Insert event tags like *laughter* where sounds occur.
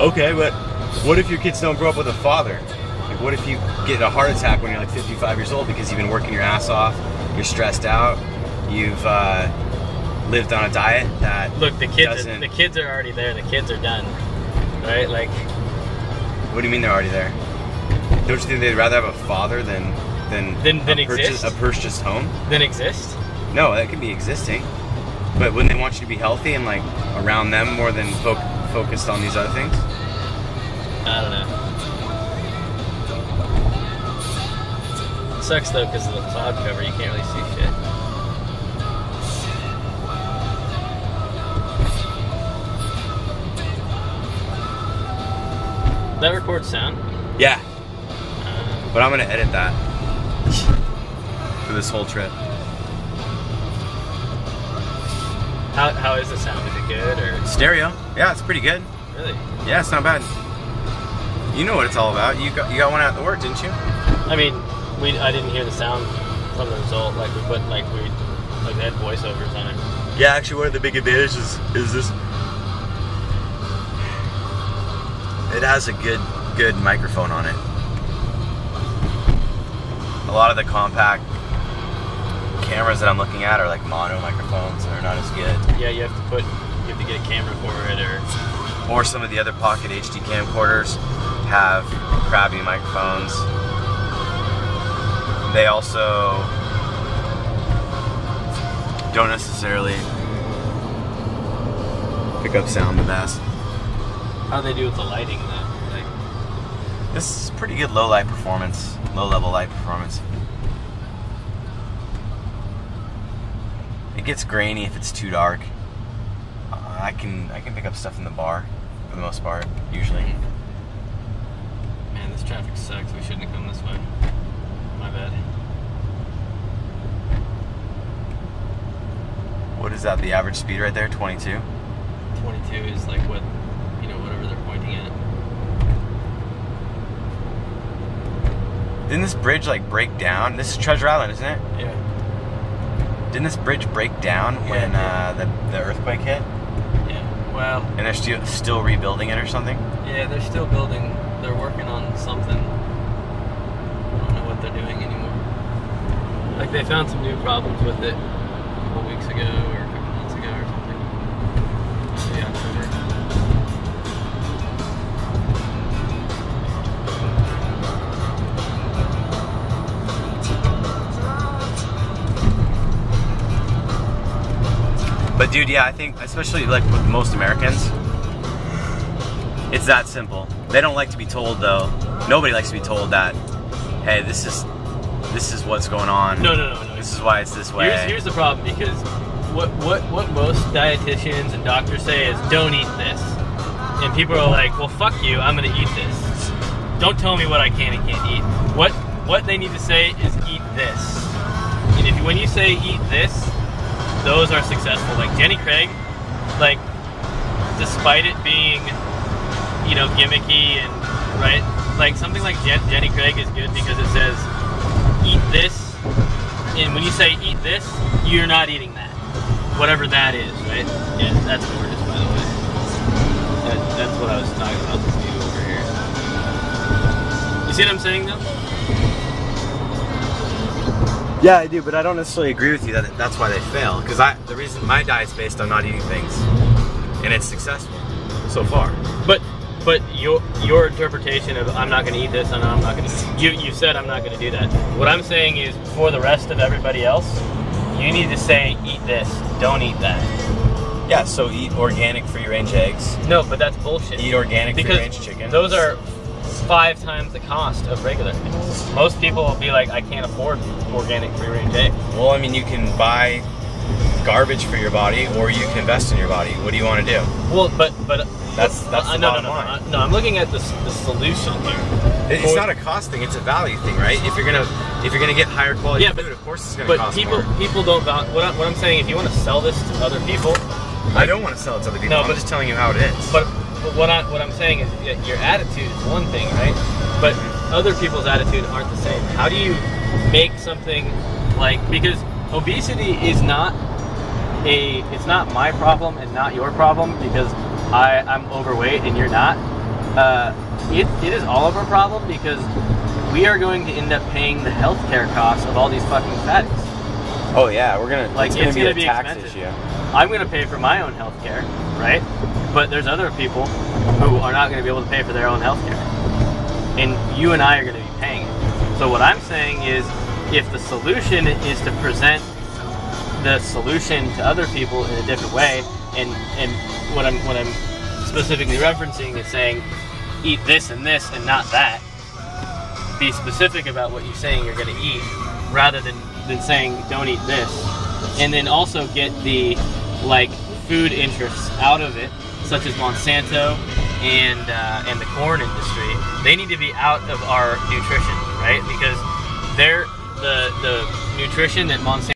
Okay, but what if your kids don't grow up with a father? Like, what if you get a heart attack when you're like 55 years old because you've been working your ass off, you're stressed out, you've uh, lived on a diet that Look, the kids, are, the kids are already there. The kids are done, right? Like, What do you mean they're already there? Don't you think they'd rather have a father than than Than- than a, purchase, exist? a purchased home? Than exist. No, that could be existing, but wouldn't they want you to be healthy and like around them more than fo- focused on these other things? I don't know. It sucks though because of the cloud cover. You can't really see shit. That records sound. Yeah, Uh, but I'm gonna edit that *laughs* for this whole trip. How, how is the sound? Is it good or Stereo, yeah, it's pretty good. really? Yeah, it's not bad. You know what it's all about. You got you got one out the work, didn't you? I mean, we I didn't hear the sound from the result. Like we put like we like they had voiceovers on it. Yeah, actually, one of the big advantages is this. It has a good, good microphone on it. A lot of the compact cameras that I'm looking at are like mono microphones, and they're not as good. Yeah, you have to put you have to get a camera for it or Or some of the other pocket HD camcorders have crappy microphones. They also don't necessarily pick up sound the best. how do they do with the lighting though? Like This is pretty good low light performance, low level light performance. It gets grainy if it's too dark. Uh, I can I can pick up stuff in the bar for the most part, usually. man, this traffic sucks. We shouldn't have come this way. My bad. What is that? The average speed right there, 22. 22 is like what you know whatever they're pointing at. Didn't this bridge like break down? This is Treasure Island, isn't it? Yeah. Didn't this bridge break down Yeah, when uh, the the earthquake hit? Yeah. Well, And they're still still rebuilding it or something? yeah, they're still building. They're working on something. I don't know what they're doing anymore. Like they found some new problems with it a couple weeks ago But dude, yeah, I think especially like with most Americans, it's that simple. They don't like to be told though. Nobody likes to be told that, hey, this is this is what's going on. No, no, no, no. This is why it's this way. Here's, here's the problem because what what what most dietitians and doctors say is don't eat this, and people are like, well, fuck you, I'm gonna eat this. Don't tell me what I can and can't eat. What what they need to say is eat this. And if when you say eat this, those are successful. Like Jenny Craig, like despite it being you know gimmicky and right, like something like Jen, Jenny Craig is good because it says eat this and when you say eat this, you're not eating that. Whatever that is, right? Yeah, that's gorgeous, by the way. That, that's what I was talking about over here. You see what I'm saying, though? Yeah, I do, but I don't necessarily agree with you that that's why they fail. Because I, the reason my diet's based on not eating things, and it's successful so far. But but your your interpretation of I'm not going to eat this and I'm not going to you you said I'm not going to do that. What I'm saying is for the rest of everybody else, you need to say eat this, don't eat that. Yeah, so eat organic free range eggs. No, but that's bullshit. Eat organic free range chicken. those are five times the cost of regular. Most people will be like, I can't afford organic free range eggs. Well, I mean, you can buy garbage for your body, or you can invest in your body. What do you want to do? Well, but but That's- that's uh, no, no, no, line. no. I'm looking at the the solution here. It's not a cost thing; it's a value thing, right? If you're gonna if you're gonna get higher quality Yeah, but- food, of course it's gonna But cost people more. people don't val- what, I, what I'm saying. If you want to sell this to other people, I don't want to sell it to other people. No, I'm but- just telling you how it is. But, but what I what I'm saying is your attitude is one thing, right? But other people's attitude aren't the same. How do you make something like because obesity is not a it's not my problem and not your problem because I I'm overweight and you're not. uh, it, it is all of our problem because we are going to end up paying the healthcare costs of all these fucking fatties. Oh yeah, we're gonna. Like, it's gonna it's be gonna a be tax expensive. issue. I'm going to pay for my own health care, right? But there's other people who are not going to be able to pay for their own health care. And you and I are going to be paying it. So what I'm saying is if the solution is to present the solution to other people in a different way and and what I'm what I'm specifically referencing is saying eat this and this and not that. Be specific about what you're saying you're going to eat rather than than saying don't eat this. And then also get the like food interests out of it, such as Monsanto and uh, and the corn industry. They need to be out of our nutrition, right? Because they're the the nutrition that Monsanto